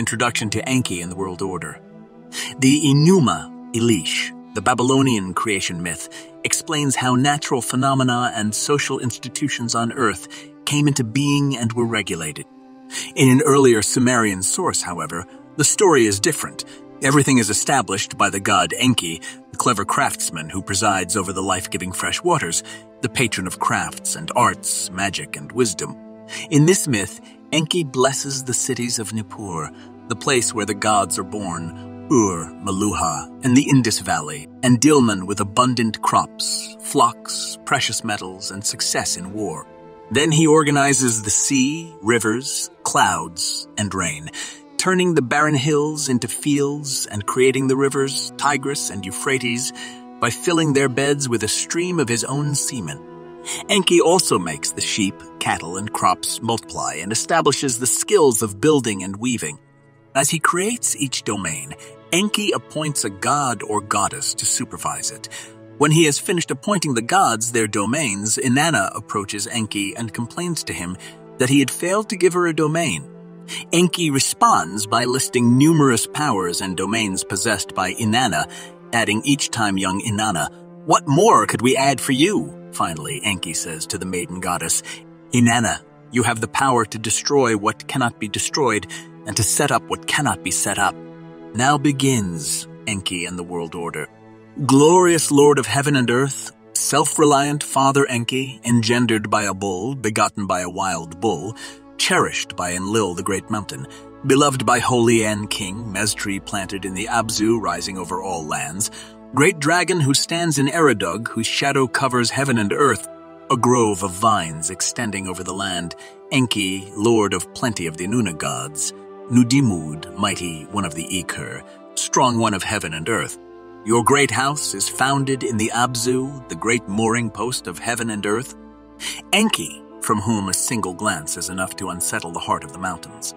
Introduction to Enki and the World Order. The Enuma Elish, the Babylonian creation myth, explains how natural phenomena and social institutions on Earth came into being and were regulated. In an earlier Sumerian source, however, the story is different. Everything is established by the god Enki, the clever craftsman who presides over the life-giving fresh waters, the patron of crafts and arts, magic and wisdom. In this myth, Enki blesses the cities of Nippur, the place where the gods are born, Ur, Meluhha, and the Indus Valley, and Dilmun with abundant crops, flocks, precious metals, and success in war. Then he organizes the sea, rivers, clouds, and rain, turning the barren hills into fields and creating the rivers Tigris and Euphrates by filling their beds with a stream of his own semen. Enki also makes the sheep, cattle, and crops multiply and establishes the skills of building and weaving. As he creates each domain, Enki appoints a god or goddess to supervise it. When he has finished appointing the gods their domains, Inanna approaches Enki and complains to him that he had failed to give her a domain. Enki responds by listing numerous powers and domains possessed by Inanna, adding each time young Inanna, What more could we add for you? Finally, Enki says to the maiden goddess, Inanna, you have the power to destroy what cannot be destroyed and to set up what cannot be set up. Now begins Enki and the world order. Glorious Lord of heaven and earth, self-reliant Father Enki, engendered by a bull, begotten by a wild bull, cherished by Enlil the great mountain, beloved by holy An king, Mes-tree planted in the Abzu rising over all lands, great dragon who stands in Eridug, whose shadow covers heaven and earth, a grove of vines extending over the land, Enki, lord of plenty of the Nuna gods, Nudimmud, mighty one of the Ekur, strong one of heaven and earth. Your great house is founded in the Abzu, the great mooring post of heaven and earth. Enki, from whom a single glance is enough to unsettle the heart of the mountains.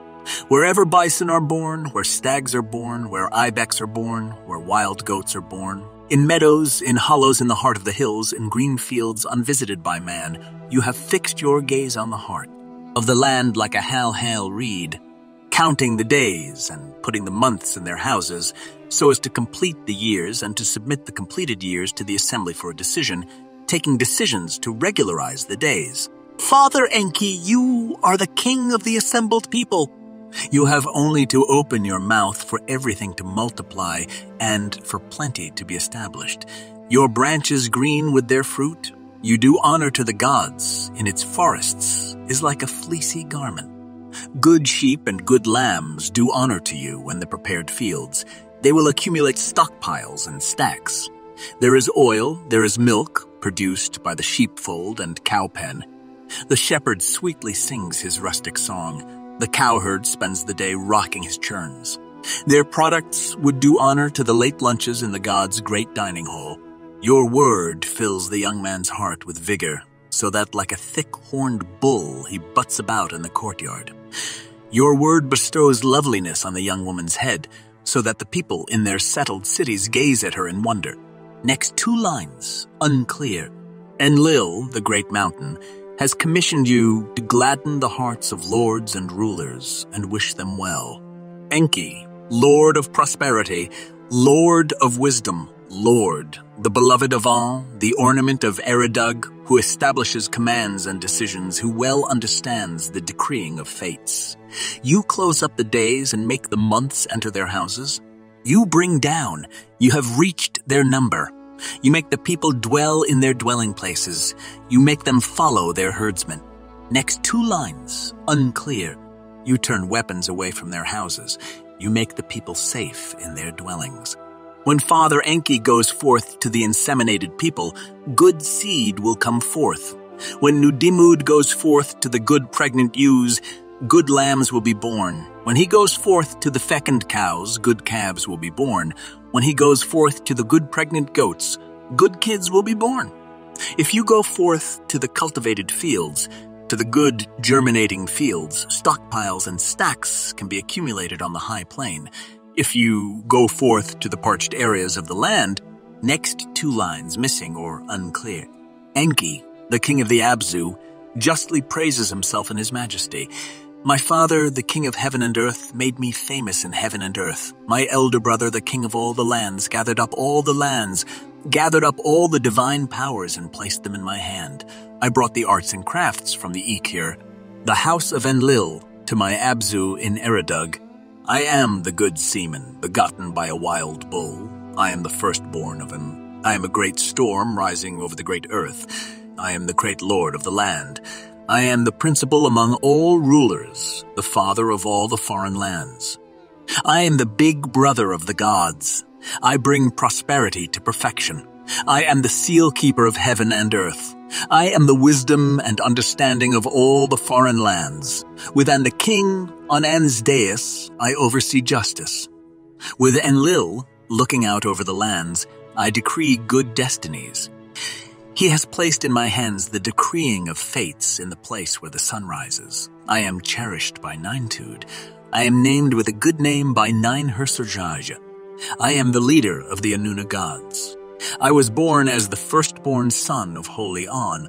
Wherever bison are born, where stags are born, where ibex are born, where wild goats are born, in meadows, in hollows in the heart of the hills, in green fields unvisited by man, you have fixed your gaze on the heart. Of the land like a hal-hal reed, counting the days and putting the months in their houses so as to complete the years and to submit the completed years to the assembly for a decision, taking decisions to regularize the days. Father Enki, you are the king of the assembled people. You have only to open your mouth for everything to multiply and for plenty to be established. Your branches green with their fruit, you do honor to the gods in its forests, is like a fleecy garment. Good sheep and good lambs do honor to you in the prepared fields. They will accumulate stockpiles and stacks. There is oil, there is milk, produced by the sheepfold and cowpen. The shepherd sweetly sings his rustic song. The cowherd spends the day rocking his churns. Their products would do honor to the late lunches in the god's great dining hall. Your word fills the young man's heart with vigor, so that like a thick-horned bull he butts about in the courtyard. Your word bestows loveliness on the young woman's head, so that the people in their settled cities gaze at her in wonder. Next two lines, unclear. Enlil, the great mountain, has commissioned you to gladden the hearts of lords and rulers and wish them well. Enki, Lord of prosperity, Lord of wisdom, Lord, the beloved of all, the ornament of Eridug, who establishes commands and decisions, who well understands the decreeing of fates. You close up the days and make the months enter their houses. You bring down, you have reached their number. You make the people dwell in their dwelling places. You make them follow their herdsmen. Next two lines, unclear. You turn weapons away from their houses. You make the people safe in their dwellings. When Father Enki goes forth to the inseminated people, good seed will come forth. When Nudimmud goes forth to the good pregnant ewes, good lambs will be born. When he goes forth to the fecund cows, good calves will be born. When he goes forth to the good pregnant goats, good kids will be born. If you go forth to the cultivated fields, to the good germinating fields, stockpiles and stacks can be accumulated on the high plain. If you go forth to the parched areas of the land, next two lines missing or unclear. Enki, the king of the Abzu, justly praises himself in his majesty. My father, the king of heaven and earth, made me famous in heaven and earth. My elder brother, the king of all the lands, gathered up all the lands, gathered up all the divine powers and placed them in my hand. I brought the arts and crafts from the Ekur, the house of Enlil, to my Abzu in Eridug. I am the good seaman, begotten by a wild bull. I am the firstborn of him. I am a great storm rising over the great earth. I am the great lord of the land. I am the principal among all rulers, the father of all the foreign lands. I am the big brother of the gods. I bring prosperity to perfection. I am the seal keeper of heaven and earth. I am the wisdom and understanding of all the foreign lands. Within the king on An's dais, I oversee justice. With Enlil, looking out over the lands, I decree good destinies. He has placed in my hands the decreeing of fates in the place where the sun rises. I am cherished by Ninetude. I am named with a good name by Nine Hersurjaj. I am the leader of the Anuna gods. I was born as the firstborn son of Holy An.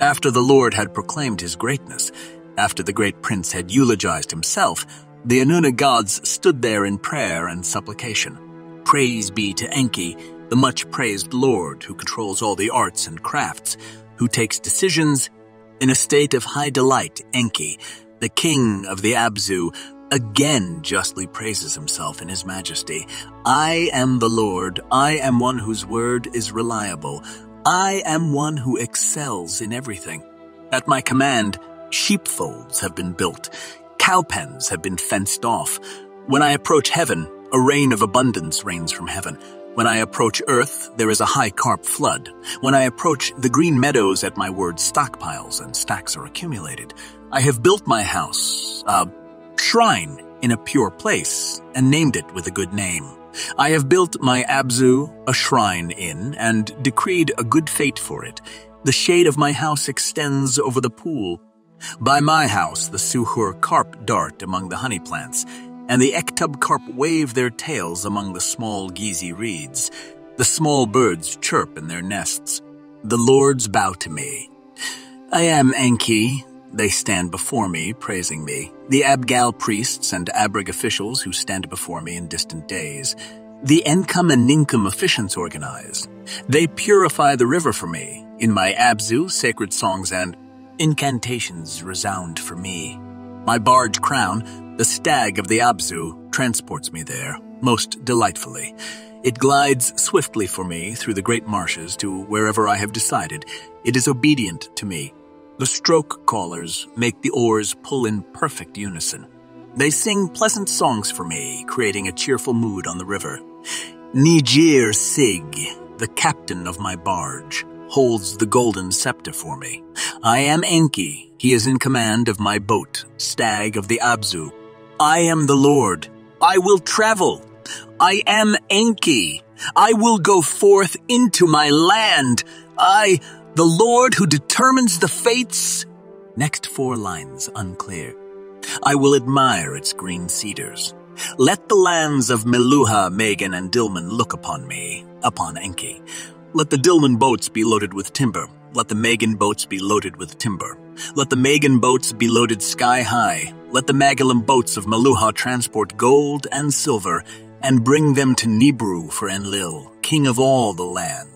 After the Lord had proclaimed his greatness, after the great prince had eulogized himself, the Anuna gods stood there in prayer and supplication. Praise be to Enki, the much praised Lord who controls all the arts and crafts, who takes decisions in a state of high delight, Enki, the king of the Abzu, again justly praises himself in his majesty. I am the Lord, I am one whose word is reliable, I am one who excels in everything. At my command, sheepfolds have been built, cowpens have been fenced off. When I approach heaven, a rain of abundance rains from heaven. When I approach earth, there is a high carp flood. When I approach the green meadows at my word stockpiles and stacks are accumulated. I have built my house, a shrine in a pure place, and named it with a good name. I have built my Abzu a shrine in, and decreed a good fate for it. The shade of my house extends over the pool. By my house the Suhur carp dart among the honey plants, and the Ektub carp wave their tails among the small Gizi reeds. The small birds chirp in their nests. The lords bow to me. I am Enki. They stand before me, praising me. The Abgal priests and Abrig officials who stand before me in distant days. The Enkum and Ninkum officiants organize. They purify the river for me. In my Abzu, sacred songs and incantations resound for me. My barge crown, the stag of the Abzu transports me there, most delightfully. It glides swiftly for me through the great marshes to wherever I have decided. It is obedient to me. The stroke callers make the oars pull in perfect unison. They sing pleasant songs for me, creating a cheerful mood on the river. Nijir Sig, the captain of my barge, holds the golden scepter for me. I am Enki. He is in command of my boat, Stag of the Abzu, I am the Lord. I will travel. I am Enki. I will go forth into my land. I, the Lord who determines the fates. Next four lines unclear. I will admire its green cedars. Let the lands of Meluhha, Magan, and Dilmun look upon me, upon Enki. Let the Dilmun boats be loaded with timber. Let the Magan boats be loaded with timber. Let the Magan boats be loaded sky high. Let the Magalim boats of Meluhha transport gold and silver and bring them to Nibru for Enlil, king of all the lands.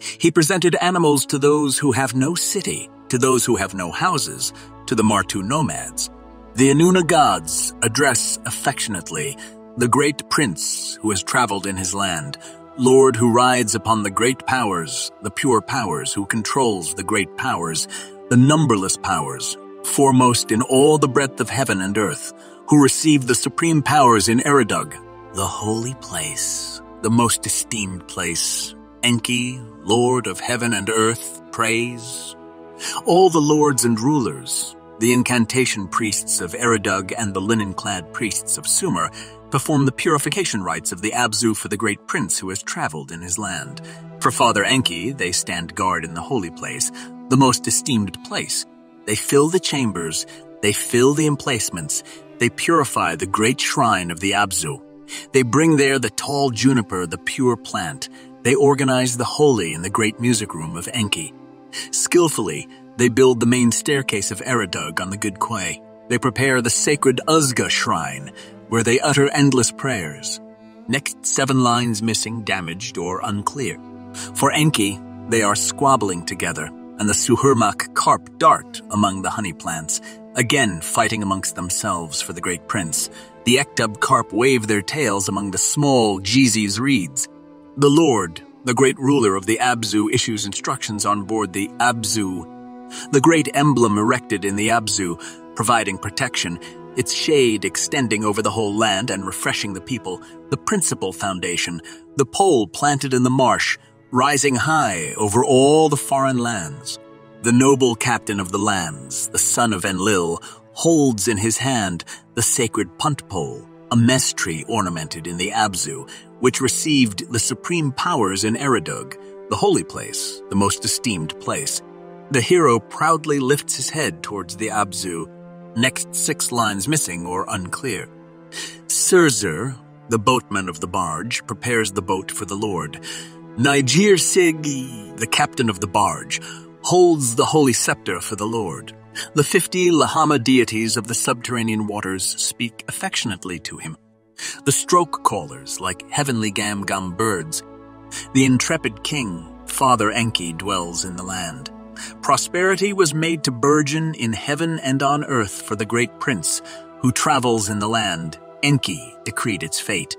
He presented animals to those who have no city, to those who have no houses, to the Martu nomads. The Anuna gods address affectionately the great prince who has traveled in his land, Lord who rides upon the great powers, the pure powers, who controls the great powers, the numberless powers, foremost in all the breadth of heaven and earth, who received the supreme powers in Eridug, the holy place, the most esteemed place, Enki, Lord of heaven and earth, praise. All the lords and rulers, the incantation priests of Eridug and the linen-clad priests of Sumer, perform the purification rites of the Abzu for the great prince who has traveled in his land. For Father Enki, they stand guard in the holy place, the most esteemed place. They fill the chambers, they fill the emplacements, they purify the great shrine of the Abzu. They bring there the tall juniper, the pure plant. They organize the holy in the great music room of Enki. Skillfully, they build the main staircase of Eridug on the good quay. They prepare the sacred Uzga shrine, where they utter endless prayers. Next seven lines missing, damaged, or unclear. For Enki, they are squabbling together, and the Suhurmak carp dart among the honey plants, again fighting amongst themselves for the great prince. The Ektub carp wave their tails among the small Jeezy's reeds. The Lord, the great ruler of the Abzu, issues instructions on board the Abzu. The great emblem erected in the Abzu, providing protection, its shade extending over the whole land and refreshing the people, the principal foundation, the pole planted in the marsh, rising high over all the foreign lands. The noble captain of the lands, the son of Enlil, holds in his hand the sacred punt pole, a mes tree ornamented in the Abzu, which received the supreme powers in Eridug, the holy place, the most esteemed place. The hero proudly lifts his head towards the Abzu, next six lines missing or unclear. Surzer, the boatman of the barge, prepares the boat for the Lord. Niger Sigi, the captain of the barge, holds the holy scepter for the Lord. The fifty Lahama deities of the subterranean waters speak affectionately to him. The stroke callers, like heavenly gam gum birds. The intrepid king, Father Enki, dwells in the land. Prosperity was made to burgeon in heaven and on earth for the great prince who travels in the land. Enki decreed its fate.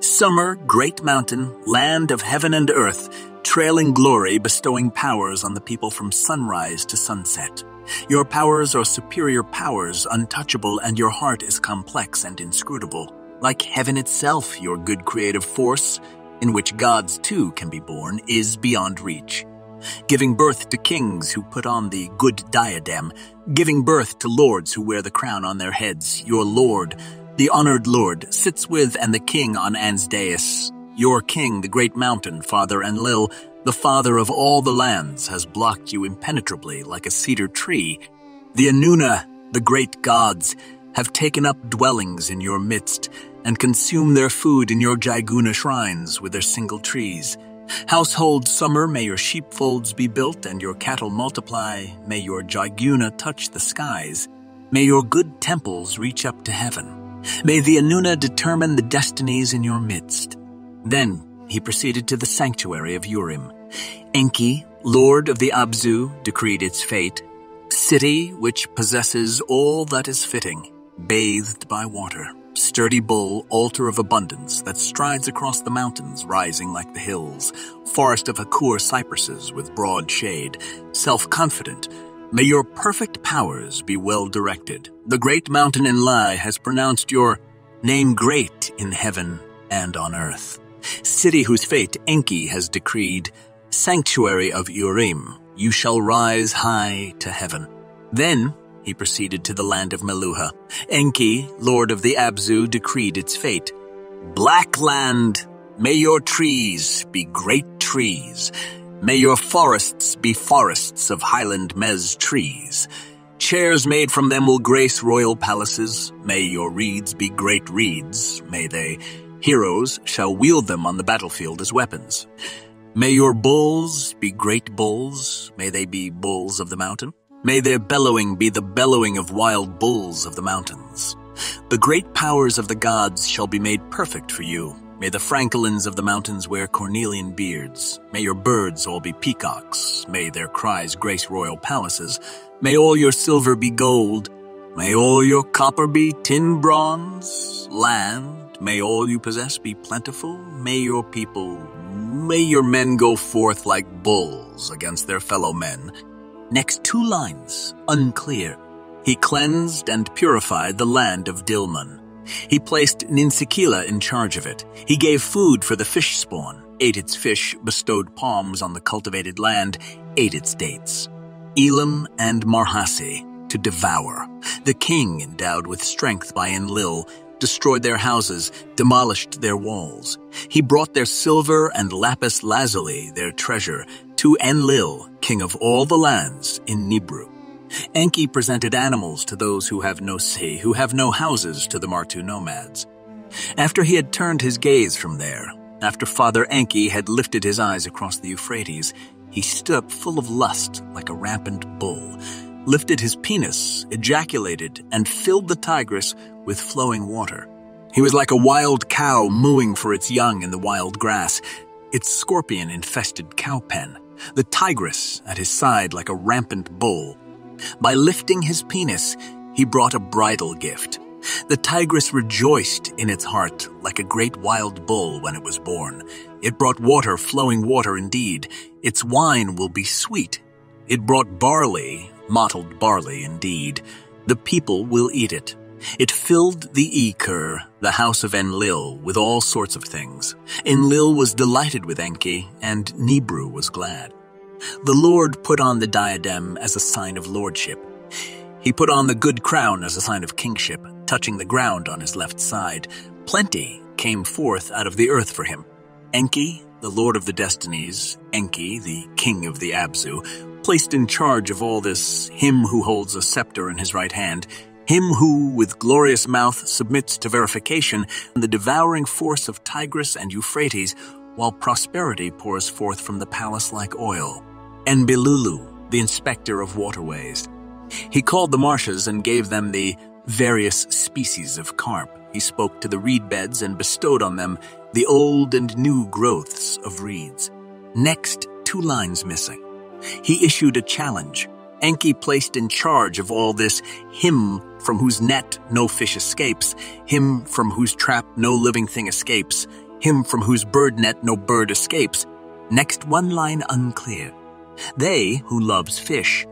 Sumer, great mountain, land of heaven and earth, trailing glory bestowing powers on the people from sunrise to sunset. Your powers are superior powers, untouchable, and your heart is complex and inscrutable. Like heaven itself, your good creative force, in which gods too can be born, is beyond reach. Giving birth to kings who put on the good diadem, giving birth to lords who wear the crown on their heads, your lord, the honored lord, sits with and the king on An's dais. Your king, the great mountain, Father Enlil, the father of all the lands, has blocked you impenetrably like a cedar tree. The Anuna, the great gods, have taken up dwellings in your midst and consume their food in your Jaiguna shrines with their single trees. Household Sumer, may your sheepfolds be built and your cattle multiply. May your Jaiguna touch the skies. May your good temples reach up to heaven. May the Anuna determine the destinies in your midst. Then he proceeded to the sanctuary of Urim. Enki, lord of the Abzu, decreed its fate. City which possesses all that is fitting, bathed by water. Sturdy bull, altar of abundance that strides across the mountains, rising like the hills. Forest of Hakur cypresses with broad shade. Self-confident, may your perfect powers be well directed. The great mountain Enlil has pronounced your name great in heaven and on earth city whose fate Enki has decreed, sanctuary of Urim, you shall rise high to heaven. Then he proceeded to the land of Meluhha. Enki, lord of the Abzu, decreed its fate. Black land, may your trees be great trees. May your forests be forests of highland mez trees. Chairs made from them will grace royal palaces. May your reeds be great reeds. May they Heroes shall wield them on the battlefield as weapons. May your bulls be great bulls. May they be bulls of the mountain. May their bellowing be the bellowing of wild bulls of the mountains. The great powers of the gods shall be made perfect for you. May the francolins of the mountains wear cornelian beards. May your birds all be peacocks. May their cries grace royal palaces. May all your silver be gold. May all your copper be tin bronze. Land, May all you possess be plentiful. May your people, may your men go forth like bulls against their fellow men. Next two lines, unclear. He cleansed and purified the land of Dilmun. He placed Ninsikila in charge of it. He gave food for the fish spawn, ate its fish, bestowed palms on the cultivated land, ate its dates. Elam and Marhasi to devour. The king endowed with strength by Enlil destroyed their houses, demolished their walls. He brought their silver and lapis lazuli, their treasure, to Enlil, king of all the lands, in Nibru. Enki presented animals to those who have no say, who have no houses to the Martu nomads. After he had turned his gaze from there, after Father Enki had lifted his eyes across the Euphrates, he stood up full of lust like a rampant bull. lifted his penis, ejaculated, and filled the Tigris with flowing water. He was like a wild cow mooing for its young in the wild grass, its scorpion infested cow pen, the Tigris at his side like a rampant bull. By lifting his penis, he brought a bridal gift. The Tigris rejoiced in its heart like a great wild bull when it was born. It brought water, flowing water indeed. Its wine will be sweet. It brought barley, mottled barley indeed. The people will eat it. It filled the Ekur, the house of Enlil, with all sorts of things. Enlil was delighted with Enki, and Nibru was glad. The Lord put on the diadem as a sign of lordship. He put on the good crown as a sign of kingship, touching the ground on his left side. Plenty came forth out of the earth for him. Enki, the lord of the destinies, Enki, the king of the Abzu, placed in charge of all this him who holds a scepter in his right hand, him who, with glorious mouth, submits to verification the devouring force of Tigris and Euphrates, while prosperity pours forth from the palace like oil. Enbilulu, the inspector of waterways. He called the marshes and gave them the various species of carp. He spoke to the reed beds and bestowed on them the old and new growths of reeds. Next, two lines missing. He issued a challenge. Enki placed in charge of all this him from whose net no fish escapes, him from whose trap no living thing escapes, him from whose bird net no bird escapes. Next one line unclear. They who loves fish.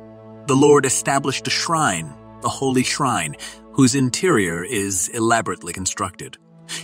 The Lord established a shrine, the holy shrine, whose interior is elaborately constructed.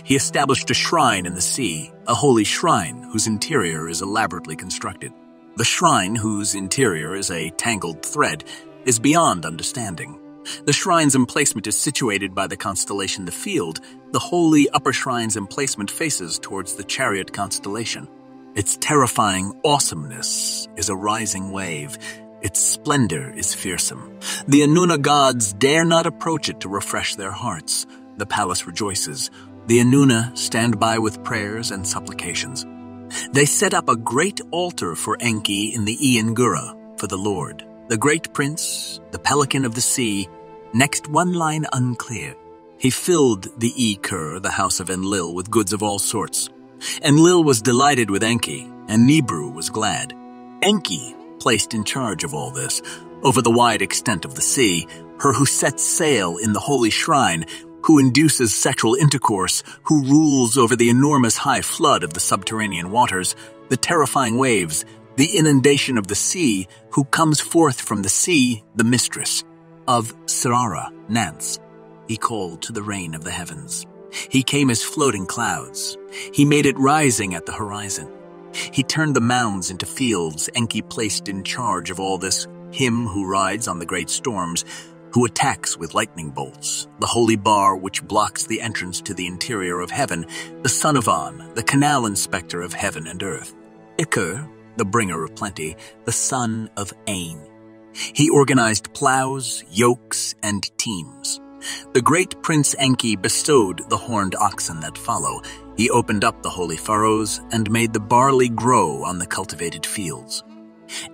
He established a shrine in the sea, a holy shrine whose interior is elaborately constructed. The shrine, whose interior is a tangled thread, is beyond understanding. The shrine's emplacement is situated by the constellation the Field. The holy upper shrine's emplacement faces towards the chariot constellation. Its terrifying awesomeness is a rising wave. Its splendor is fearsome. The Anuna gods dare not approach it to refresh their hearts. The palace rejoices. The Anuna stand by with prayers and supplications. They set up a great altar for Enki in the Iangura for the Lord. The great prince, the pelican of the sea, next one line unclear. He filled the Ekur, the house of Enlil, with goods of all sorts. Enlil was delighted with Enki, and Nibru was glad. Enki placed in charge of all this, over the wide extent of the sea, her who sets sail in the holy shrine, who induces sexual intercourse, who rules over the enormous high flood of the subterranean waters, the terrifying waves, the inundation of the sea, who comes forth from the sea, the mistress of Sarara, Nanshe. He called to the rain of the heavens. He came as floating clouds. He made it rising at the horizon. He turned the mounds into fields Enki placed in charge of all this, him who rides on the great storms, who attacks with lightning bolts, the holy bar which blocks the entrance to the interior of heaven, the son of An, the canal inspector of heaven and earth. Ishkur, the bringer of plenty, the son of An. He organized plows, yokes, and teams. The great Prince Enki bestowed the horned oxen that follow. He opened up the holy furrows and made the barley grow on the cultivated fields.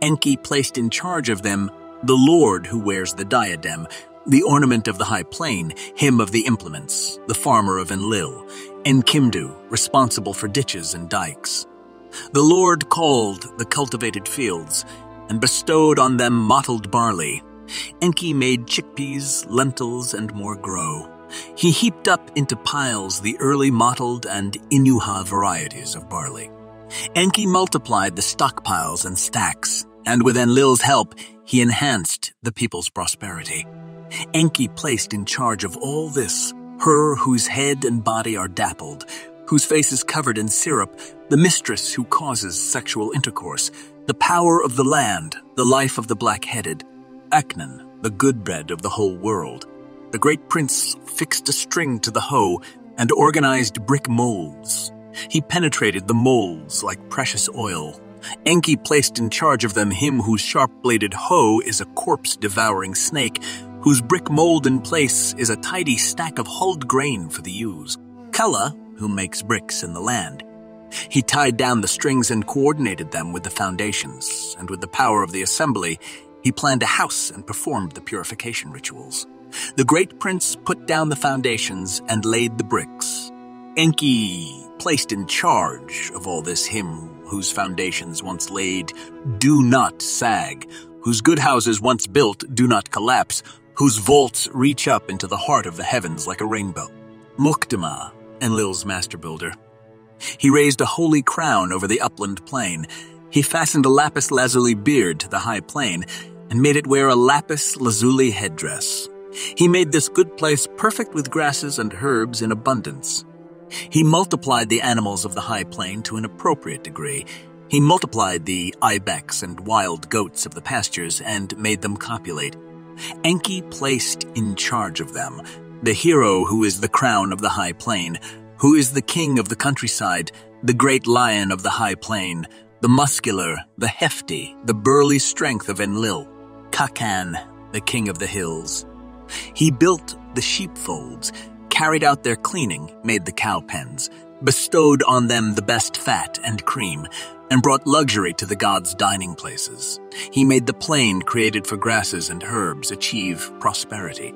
Enki placed in charge of them the Lord who wears the diadem, the ornament of the high plain, him of the implements, the farmer of Enlil, Enkimdu, responsible for ditches and dikes. The Lord called the cultivated fields and bestowed on them mottled barley. Enki made chickpeas, lentils, and more grow. He heaped up into piles the early mottled and inuha varieties of barley. Enki multiplied the stockpiles and stacks, and with Enlil's help, he enhanced the people's prosperity. Enki placed in charge of all this her whose head and body are dappled, whose face is covered in syrup, the mistress who causes sexual intercourse, the power of the land, the life of the black-headed, Aknan, the good bread of the whole world. The great prince fixed a string to the hoe and organized brick molds. He penetrated the molds like precious oil. Enki placed in charge of them him whose sharp-bladed hoe is a corpse-devouring snake, whose brick mold in place is a tidy stack of hulled grain for the use. Kala, who makes bricks in the land, he tied down the strings and coordinated them with the foundations, and with the power of the assembly, He planned a house and performed the purification rituals. The great prince put down the foundations and laid the bricks. Enki, placed in charge of all this him whose foundations once laid do not sag, whose good houses once built do not collapse, whose vaults reach up into the heart of the heavens like a rainbow. Mokdama, Enlil's master builder. He raised a holy crown over the upland plain. He fastened a lapis lazuli beard to the high plain and made it wear a lapis lazuli headdress. He made this good place perfect with grasses and herbs in abundance. He multiplied the animals of the high plain to an appropriate degree. He multiplied the ibex and wild goats of the pastures and made them copulate. Enki placed in charge of them the hero who is the crown of the high plain, who is the king of the countryside, the great lion of the high plain, the muscular, the hefty, the burly strength of Enlil, Kakan, the king of the hills. He built the sheepfolds, carried out their cleaning, made the cow pens, bestowed on them the best fat and cream, and brought luxury to the gods' dining places. He made the plain created for grasses and herbs achieve prosperity.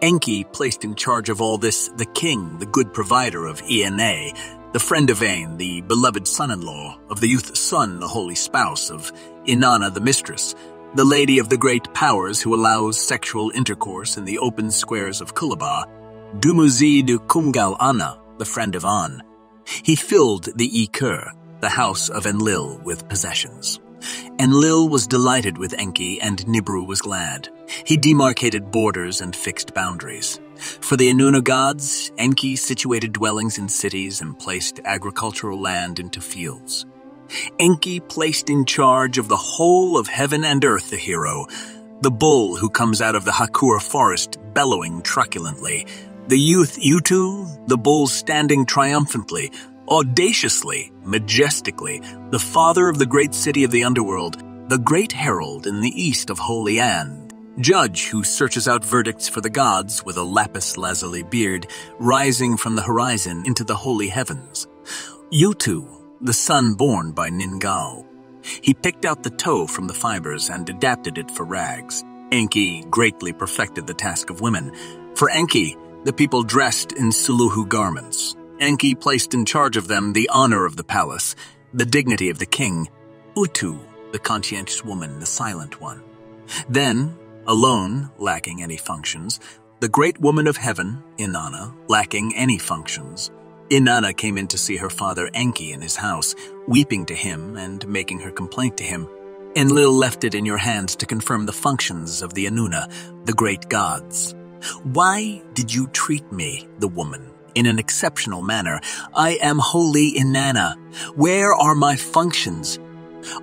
Enki placed in charge of all this the king, the good provider of Ena, the friend of An, the beloved son-in-law, of the youth son, the holy spouse, of Inanna, the mistress, the lady of the great powers who allows sexual intercourse in the open squares of Kulaba, Dumuzi de Kumgal Anna, the friend of An. He filled the Ekur, the house of Enlil, with possessions. Enlil was delighted with Enki, and Nibru was glad. He demarcated borders and fixed boundaries. For the Anuna gods, Enki situated dwellings in cities and placed agricultural land into fields. Enki placed in charge of the whole of heaven and earth the hero, the bull who comes out of the Hakur forest bellowing truculently, the youth Utu, the bull standing triumphantly, audaciously, majestically, the father of the great city of the underworld, the great herald in the east of Holy An, judge who searches out verdicts for the gods with a lapis lazuli beard rising from the horizon into the holy heavens. Utu, the son born by Ningal. He picked out the tow from the fibers and adapted it for rags. Enki greatly perfected the task of women. For Enki, the people dressed in Suluhu garments. Enki placed in charge of them the honor of the palace, the dignity of the king. Utu, the conscientious woman, the silent one. Then, alone, lacking any functions, the great woman of heaven, Inanna, lacking any functions, Inanna came in to see her father Enki in his house, weeping to him and making her complaint to him. Enlil left it in your hands to confirm the functions of the Anuna, the great gods. Why did you treat me, the woman, in an exceptional manner? I am holy Inanna. Where are my functions?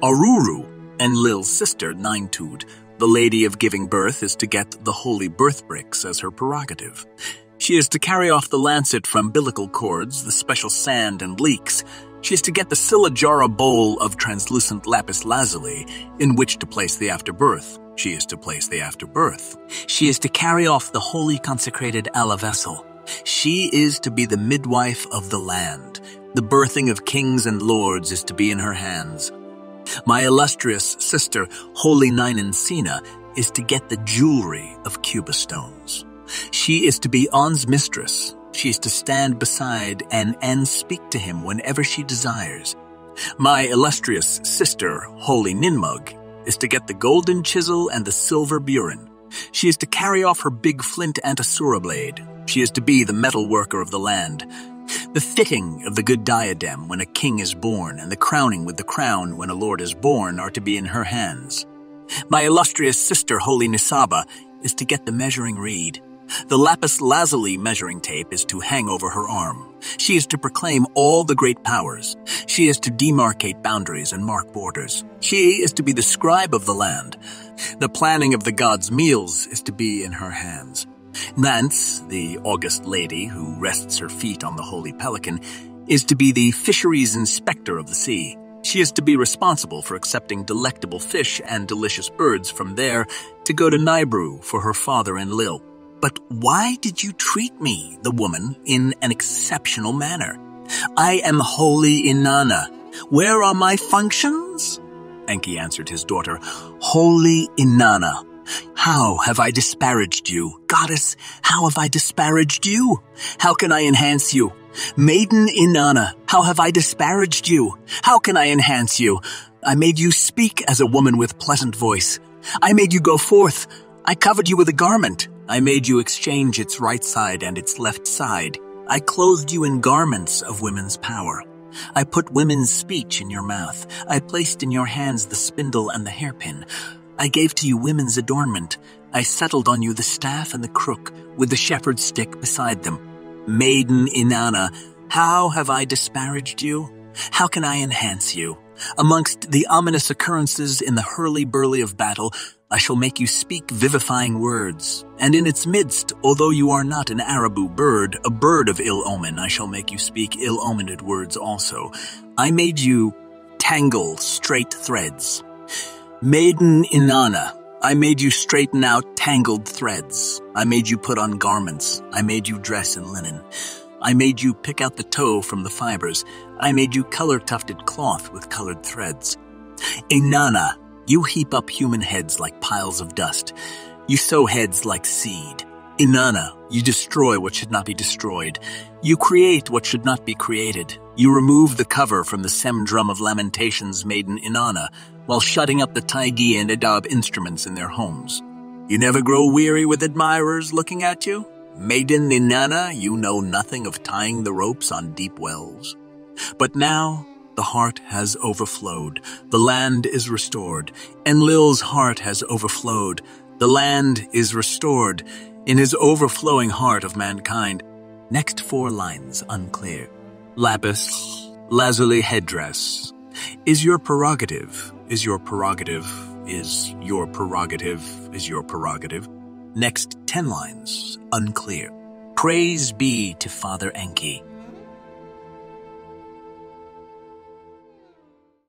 Aruru, Enlil's sister, Ninetud, the lady of giving birth, is to get the holy birth bricks as her prerogative. She is to carry off the lancet from umbilical cords, the special sand and leeks. She is to get the Silajara bowl of translucent lapis lazuli in which to place the afterbirth. She is to place the afterbirth. She is to carry off the holy consecrated ala vessel. She is to be the midwife of the land. The birthing of kings and lords is to be in her hands. My illustrious sister, Holy Sina, is to get the jewelry of Cuba stones. She is to be An's mistress. She is to stand beside An and speak to him whenever she desires. My illustrious sister, Holy Ninmug, is to get the golden chisel and the silver burin. She is to carry off her big flint and asura blade. She is to be the metal worker of the land. The fitting of the good diadem when a king is born and the crowning with the crown when a lord is born are to be in her hands. My illustrious sister, Holy Nisaba, is to get the measuring reed. The lapis lazuli measuring tape is to hang over her arm. She is to proclaim all the great powers. She is to demarcate boundaries and mark borders. She is to be the scribe of the land. The planning of the gods' meals is to be in her hands. Nanshe, the august lady who rests her feet on the holy pelican, is to be the fisheries inspector of the sea. She is to be responsible for accepting delectable fish and delicious birds from there to go to Nibru for her father Enlil. But why did you treat me, the woman, in an exceptional manner? I am holy Inanna. Where are my functions? Enki answered his daughter. Holy Inanna, how have I disparaged you? Goddess, how have I disparaged you? How can I enhance you? Maiden Inanna, how have I disparaged you? How can I enhance you? I made you speak as a woman with pleasant voice. I made you go forth. I covered you with a garment. I made you exchange its right side and its left side. I clothed you in garments of women's power. I put women's speech in your mouth. I placed in your hands the spindle and the hairpin. I gave to you women's adornment. I settled on you the staff and the crook, with the shepherd's stick beside them. Maiden Inanna, how have I disparaged you? How can I enhance you? Amongst the ominous occurrences in the hurly-burly of battle, I shall make you speak vivifying words. And in its midst, although you are not an Araboo bird, a bird of ill omen, I shall make you speak ill-omened words also. I made you tangle straight threads. Maiden Inanna, I made you straighten out tangled threads. I made you put on garments. I made you dress in linen. I made you pick out the tow from the fibers. I made you color-tufted cloth with colored threads. Inanna, you heap up human heads like piles of dust. You sow heads like seed. Inanna, you destroy what should not be destroyed. You create what should not be created. You remove the cover from the sem drum of lamentations maiden Inanna, while shutting up the Taigi and Adab instruments in their homes. You never grow weary with admirers looking at you? Maiden Inanna, you know nothing of tying the ropes on deep wells. But now the heart has overflowed, the land is restored. Enlil's heart has overflowed, the land is restored. In his overflowing heart of mankind, next four lines unclear. Lapis, lazuli headdress, is your prerogative, is your prerogative, is your prerogative, is your prerogative. Next ten lines, unclear. Praise be to Father Enki.